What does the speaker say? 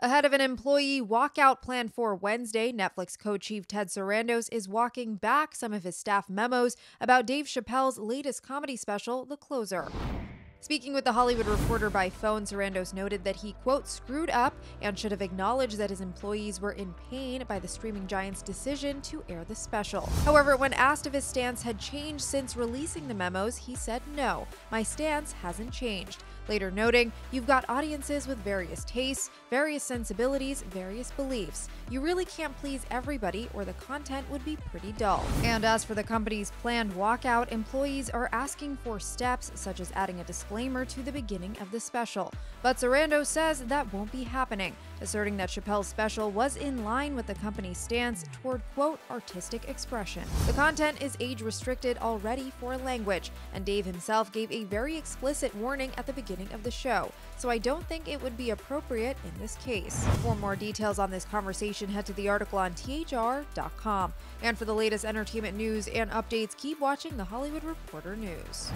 Ahead of an employee walkout planned for Wednesday, Netflix co chief Ted Sarandos is walking back some of his staff memos about Dave Chappelle's latest comedy special, The Closer. Speaking with the Hollywood Reporter by phone, Sarandos noted that he, quote, screwed up and should have acknowledged that his employees were in pain by the streaming giant's decision to air the special. However, when asked if his stance had changed since releasing the memos, he said, no, my stance hasn't changed. Later noting, you've got audiences with various tastes, various sensibilities, various beliefs. You really can't please everybody, or the content would be pretty dull. And as for the company's planned walkout, employees are asking for steps such as adding a disclaimer to the beginning of the special. But Sarandos says that won't be happening, asserting that Chappelle's special was in line with the company's stance toward, quote, artistic expression. The content is age restricted already for language, and Dave himself gave a very explicit warning at the beginning of the show, so I don't think it would be appropriate in this case. For more details on this conversation, head to the article on THR.com. And for the latest entertainment news and updates, keep watching the Hollywood Reporter News.